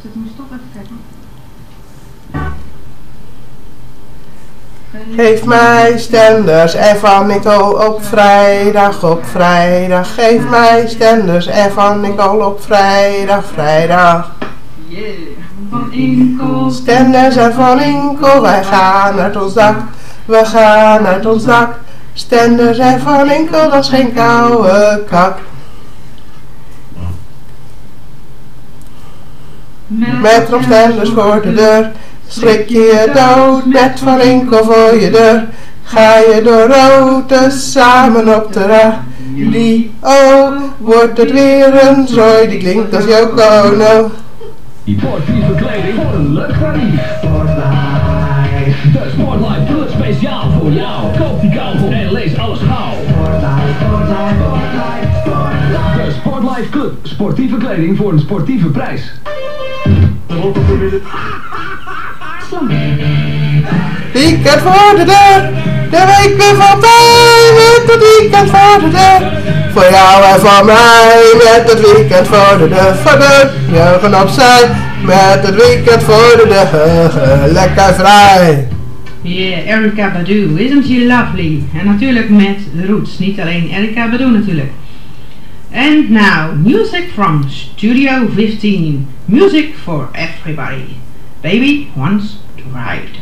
Stop even. Geef mij stenders en van Nicole op vrijdag, op vrijdag. Geef mij stenders en van Nicole op vrijdag, vrijdag. Van Inkel. Stenders en van Inkel, wij gaan uit ons dak. We gaan uit ons dak. Stenders en van Inkel, dat is geen koude kak. Met erop stenders voor de deur. Schrik je je dood met Van Inkel voor je deur. Ga je door rood samen op de radio. Wordt het weer een zooi, die klinkt als Yoko Ono. Sportieve kleding voor een leuk tarief. Sportlife. De Sportlife Plus speciaal voor jou. Koop die koude en lees alles gauw. De Sportlife Club. Sportieve kleding voor een sportieve prijs. Weekend voor de deur, de week weer voorbij met het weekend voor de deur. Voor jou en voor mij met het weekend voor de deur. Voor de jeugen opzij met het weekend voor de deur. Lekker vrij. Yeah, Erika Badu, isn't she lovely? En natuurlijk met Roots, niet alleen Erika Badu natuurlijk. And now, music from Studio 15. Music for everybody. Baby wants to ride.